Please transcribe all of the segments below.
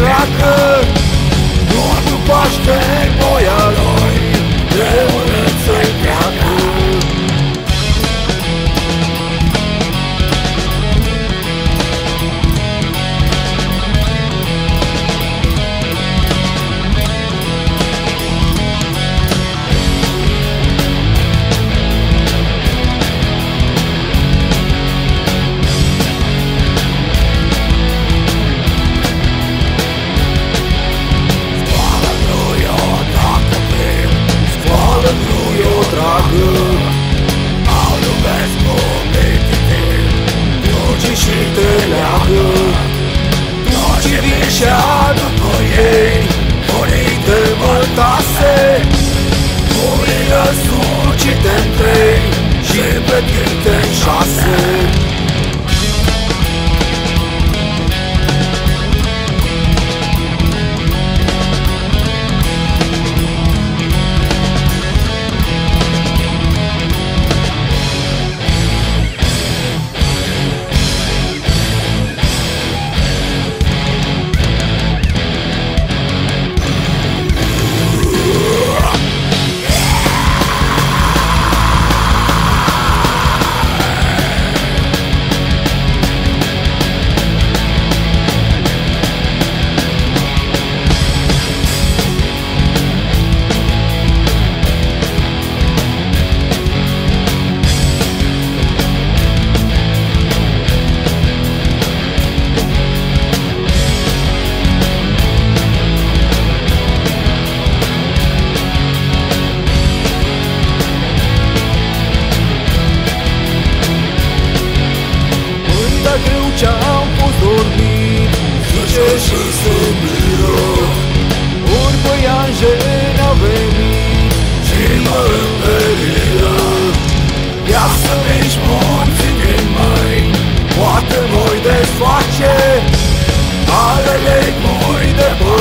struggle Let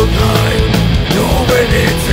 Nein, nur wenn ich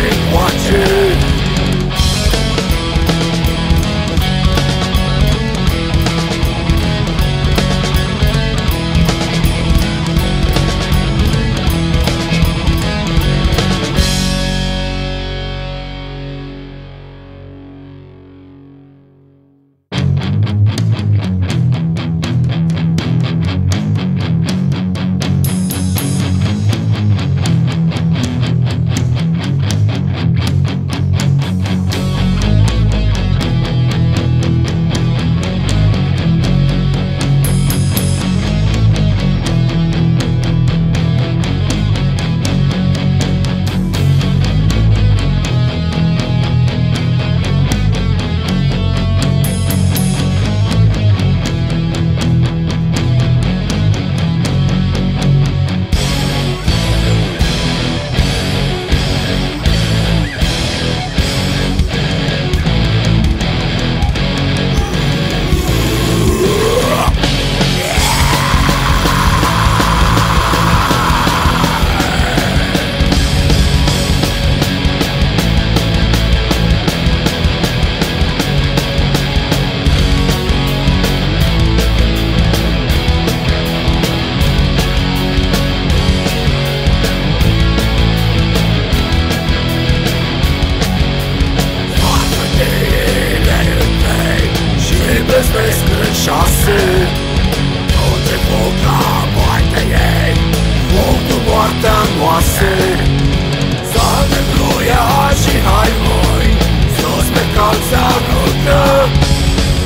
salută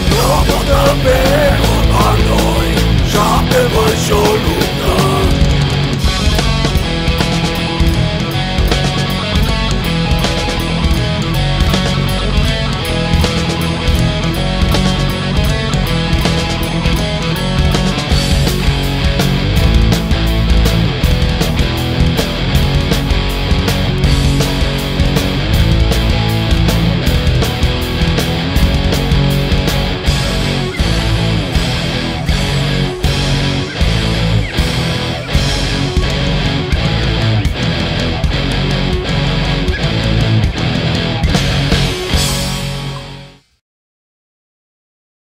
Nu pot pe urma noi Și-a pe